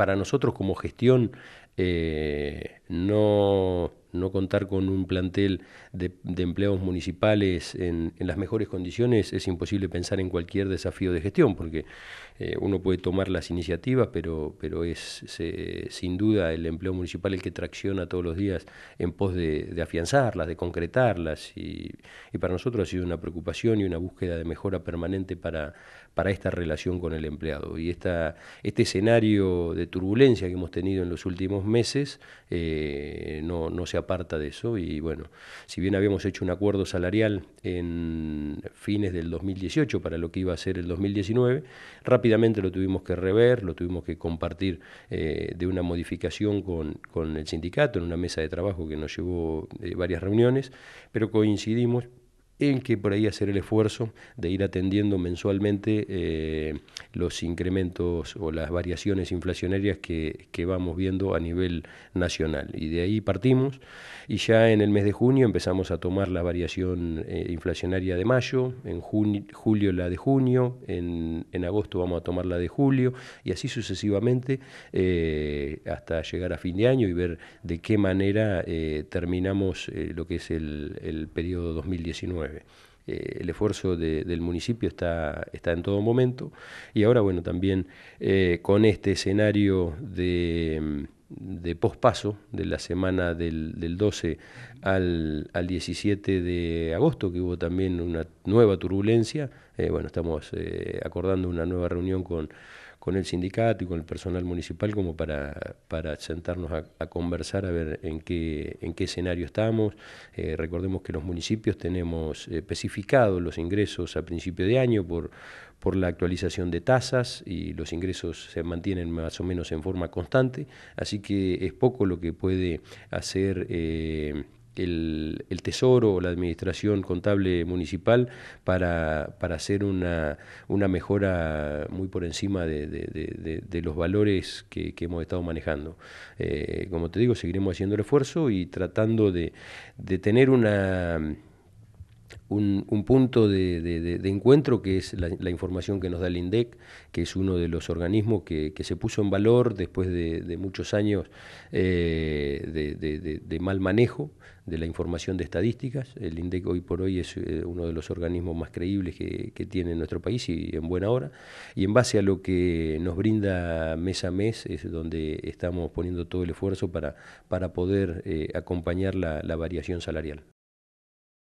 para nosotros como gestión eh, no, no, contar con un plantel de, empleados municipales en, las mejores condiciones es imposible pensar en cualquier desafío de gestión, porque eh, uno puede tomar las iniciativas, pero, pero es sin duda el empleo municipal el que tracciona todos los días en pos de, afianzarlas, de concretarlas, y, para nosotros ha sido una preocupación y una búsqueda de mejora permanente para, para esta relación con el empleado. Y esta, este escenario de turbulencia que hemos tenido en los últimos meses eh, no, no, se aparta de eso. Y bueno, si bien habíamos hecho un acuerdo salarial en fines del 2018 para lo que iba a ser el 2019, rápidamente lo tuvimos que rever, lo tuvimos que compartir eh, de una modificación con, con, el sindicato en una mesa de trabajo que nos llevó eh, varias reuniones, pero coincidimos en que por ahí hacer el esfuerzo de ir atendiendo mensualmente eh, los incrementos o las variaciones inflacionarias que, vamos viendo a nivel nacional. Y de ahí partimos y ya en el mes de junio empezamos a tomar la variación eh, inflacionaria de mayo, en julio la de junio, en, agosto vamos a tomar la de julio y así sucesivamente eh, hasta llegar a fin de año y ver de qué manera terminamos lo que es el, el periodo 2019. Eh, el esfuerzo del municipio está, está en todo momento. Y ahora, bueno, también eh, con este escenario de, de pospaso de la semana del, 12 al, 17 de agosto, que hubo también una nueva turbulencia, eh, bueno, estamos acordando una nueva reunión con con el sindicato y con el personal municipal como para, para sentarnos a, conversar a ver en qué, en qué escenario estamos. Eh, recordemos que los municipios tenemos eh, especificados los ingresos a principio de año por, por la actualización de tasas y los ingresos se mantienen más o menos en forma constante, así que es poco lo que puede hacer eh, el, Tesoro o la Administración Contable Municipal para, para hacer una, una, mejora muy por encima de, los valores que, hemos estado manejando. Eh, como te digo, seguiremos haciendo el esfuerzo y tratando de tener una un, punto de, encuentro que es la, información que nos da el INDEC, que es uno de los organismos que, se puso en valor después de, muchos años eh, de, mal manejo de la información de estadísticas. El INDEC hoy por hoy es eh, uno de los organismos más creíbles que, tiene nuestro país y en buena hora. Y en base a lo que nos brinda mes a mes es donde estamos poniendo todo el esfuerzo para, para poder eh, acompañar la variación salarial.